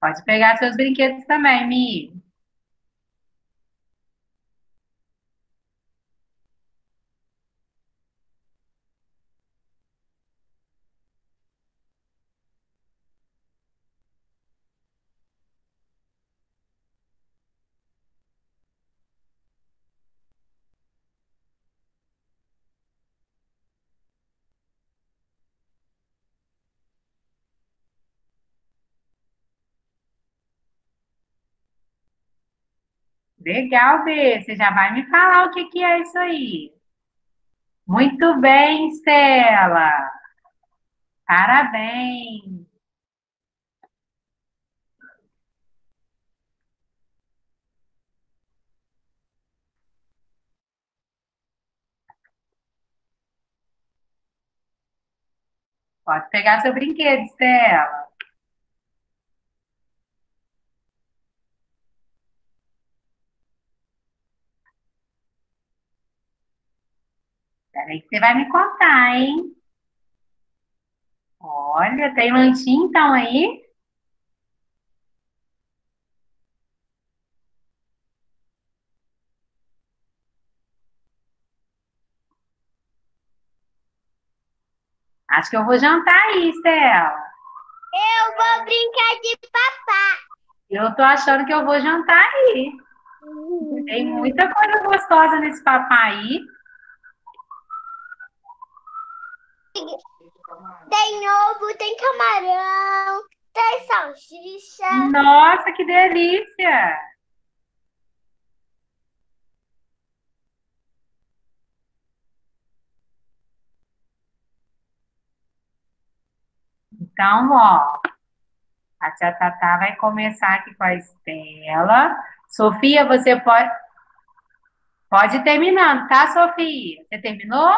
[SPEAKER 1] Pode pegar seus brinquedos também, Mi. Legal, B. Você já vai me falar o que que é isso aí. Muito bem, Stella. Parabéns. Pode pegar seu brinquedo, Stella. Peraí que você vai me contar, hein? Olha, tem lanchinho então aí? Acho que eu vou jantar aí, Stella.
[SPEAKER 2] Eu vou brincar de papá.
[SPEAKER 1] Eu tô achando que eu vou jantar aí. Tem muita coisa gostosa nesse papai.
[SPEAKER 2] Tem ovo, tem camarão, tem salsicha.
[SPEAKER 1] Nossa, que delícia! Então, ó, a tia Tatá vai começar aqui com a Estela. Sofia, você pode pode ir terminando, tá, Sofia? Você terminou?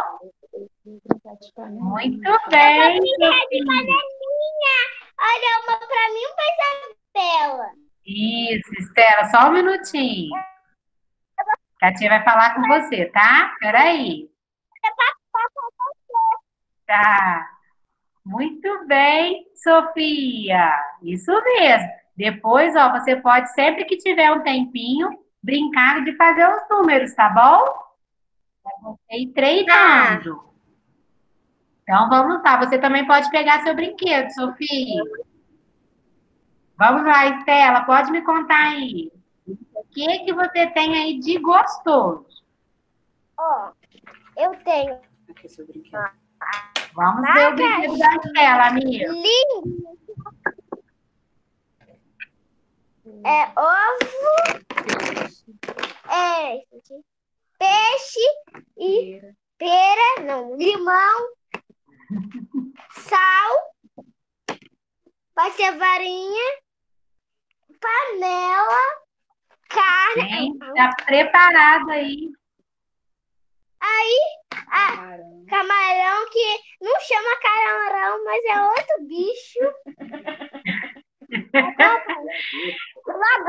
[SPEAKER 1] Muito bem.
[SPEAKER 2] Olha, uma pra mim, uma Isabela.
[SPEAKER 1] Isso, Estela, só um minutinho. A tia vai falar com você, tá? Peraí. Tá. Muito bem, Sofia. Isso mesmo. Depois, ó, você pode, sempre que tiver um tempinho, brincar de fazer os números, tá bom? Pra você ir treinando. Então, vamos lá. Você também pode pegar seu brinquedo, Sofia. Vamos lá, Estela, pode me contar aí. O que que você tem aí de gostoso?
[SPEAKER 2] Ó, eu tenho
[SPEAKER 6] Aqui, seu brinquedo.
[SPEAKER 1] Vamos ver o brinquedo da Estela, amiga.
[SPEAKER 2] lindo. É ovo, é peixe e pera, não, limão, sal, pode ser varinha, panela, carne.
[SPEAKER 1] Gente, tá preparado aí.
[SPEAKER 2] Aí, a, camarão que não chama camarão, mas é outro bicho.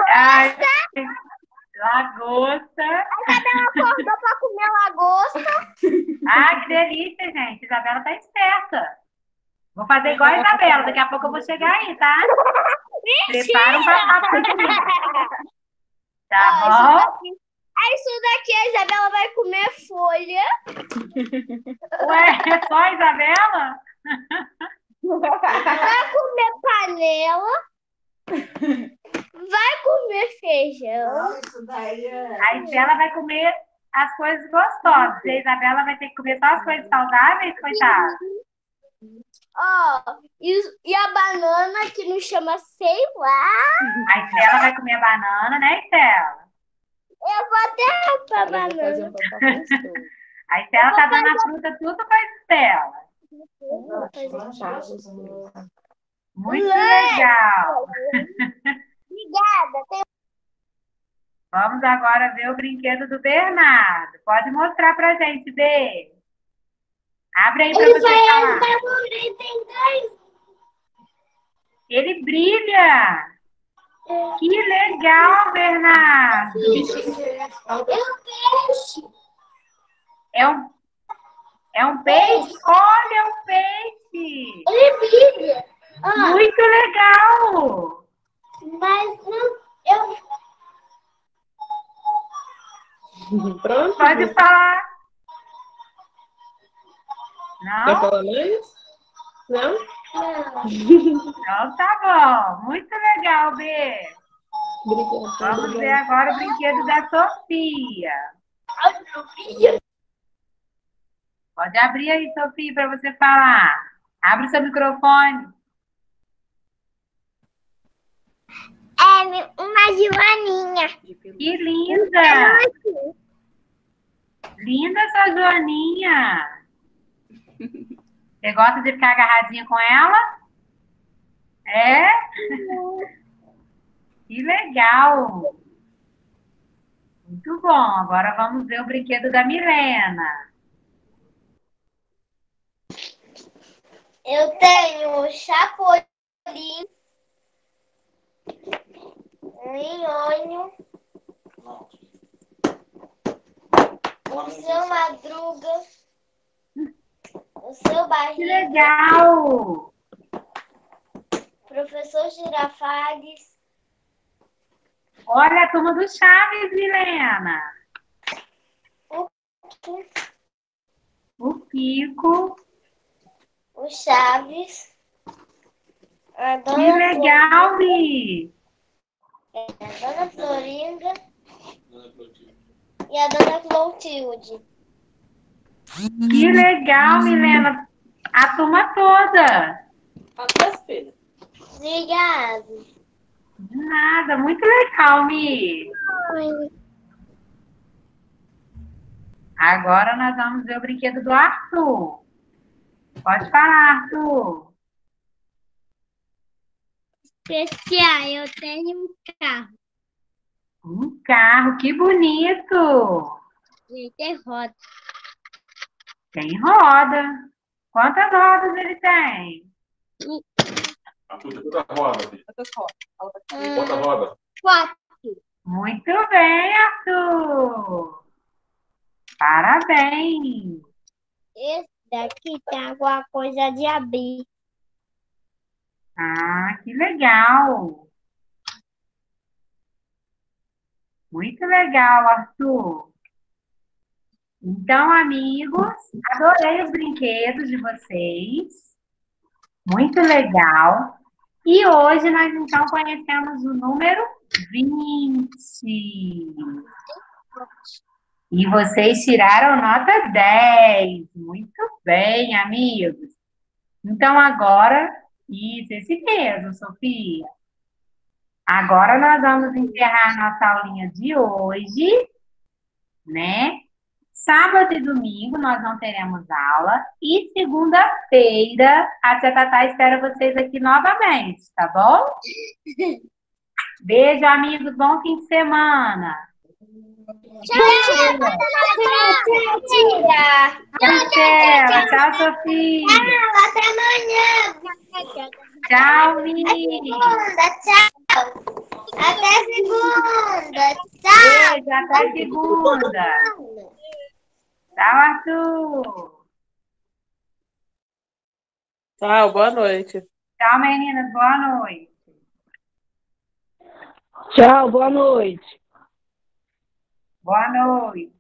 [SPEAKER 1] Ai, lagosta.
[SPEAKER 2] Acordou pra comer lagosta.
[SPEAKER 1] Ah, que delícia, gente. Isabela tá esperta. Vou fazer igual a Isabela. Daqui a pouco eu vou chegar aí, tá? Prepara um pra.
[SPEAKER 2] Ó,
[SPEAKER 1] Tá
[SPEAKER 2] isso
[SPEAKER 1] bom?
[SPEAKER 2] daqui, aí isso daqui a Isabela vai comer folha.
[SPEAKER 1] Ué, é só a Isabela?
[SPEAKER 2] Vai comer panela. Vai comer feijão.
[SPEAKER 1] A Isabela vai comer as coisas gostosas. A Isabela vai ter que comer só as coisas saudáveis, coitada.
[SPEAKER 2] Ó, e, e a banana que não chama sei lá.
[SPEAKER 1] A Estela vai comer a banana, né, Estela?
[SPEAKER 2] Eu vou até pra
[SPEAKER 4] fazer
[SPEAKER 2] banana.
[SPEAKER 1] A Estela tá dando a fruta tudo pra Estela. Muito legal.
[SPEAKER 2] Obrigada. Tem
[SPEAKER 1] Vamos agora ver o brinquedo do Bernardo. Pode mostrar pra gente, Bê. Abre aí pra você falar.
[SPEAKER 2] tem dois.
[SPEAKER 1] Ele brilha. Que legal, Bernardo.
[SPEAKER 2] É um peixe.
[SPEAKER 1] É um, é um peixe? Olha, é um peixe.
[SPEAKER 2] Ele brilha. Ó,
[SPEAKER 1] Muito legal.
[SPEAKER 2] mas não. Eu,
[SPEAKER 5] Pronto.
[SPEAKER 1] Pode falar.
[SPEAKER 5] Quer
[SPEAKER 1] Não?
[SPEAKER 5] falar mais? Não?
[SPEAKER 2] não.
[SPEAKER 1] Então tá bom. Muito legal, Bê.
[SPEAKER 5] Obrigada.
[SPEAKER 1] Vamos ver agora o brinquedo da Sofia. Pode abrir aí, Sofia, para você falar. Abre seu microfone.
[SPEAKER 2] É uma joaninha.
[SPEAKER 1] Que linda! Linda sua Joaninha! Você gosta de ficar agarradinha com ela? É? Que legal! Muito bom. Agora vamos ver o brinquedo da Milena.
[SPEAKER 2] Eu tenho o Chapolin, o Nhonho, o seu Madruga, o seu
[SPEAKER 1] Que
[SPEAKER 2] Barriga,
[SPEAKER 1] legal!
[SPEAKER 2] o professor Girafares,
[SPEAKER 1] Olha a turma do Chaves, Milena. O Pico.
[SPEAKER 2] o Chaves, a
[SPEAKER 1] Que
[SPEAKER 2] Dona,
[SPEAKER 1] legal, Mi.
[SPEAKER 2] Flor- a Dona Florinda e a Dona Clotilde.
[SPEAKER 1] Que legal, Milena. A turma toda.
[SPEAKER 3] Até as filhas.
[SPEAKER 2] Obrigada.
[SPEAKER 1] De nada, muito legal, Mi. Agora nós vamos ver o brinquedo do Arthur. Pode falar, Arthur.
[SPEAKER 2] Especial, eu tenho um carro.
[SPEAKER 1] Um carro, que bonito.
[SPEAKER 2] Ele tem roda.
[SPEAKER 1] Tem roda. Quantas rodas ele tem?
[SPEAKER 7] Arthur, tem quanta roda, filho?
[SPEAKER 2] Hum,
[SPEAKER 7] Bota a roda.
[SPEAKER 2] quatro.
[SPEAKER 1] Muito bem, Arthur. Parabéns.
[SPEAKER 2] Esse daqui tem alguma coisa de abrir.
[SPEAKER 1] Ah, que legal. Muito legal, Arthur. Então, amigos, adorei os brinquedos de vocês. Muito legal. E hoje nós então conhecemos o número 20. E vocês tiraram nota 10. Muito bem, amigos. Então, agora, isso, esse mesmo, Sofia. Agora nós vamos encerrar nossa aulinha de hoje, né? Sábado e domingo nós não teremos aula. E segunda-feira a Tia Tatá espera vocês aqui novamente, tá bom? Beijo, amigos. Bom fim de semana.
[SPEAKER 2] Tchau.
[SPEAKER 1] Tchau. Tchau, Sofia.
[SPEAKER 2] Até amanhã.
[SPEAKER 1] Tchau.
[SPEAKER 2] Segunda, tchau. Até segunda. Tchau.
[SPEAKER 1] Beijo, até segunda. Tchau, Arthur.
[SPEAKER 3] Tchau, boa noite.
[SPEAKER 1] Tchau, meninas. Boa noite.
[SPEAKER 5] Tchau, boa noite.
[SPEAKER 1] Boa noite.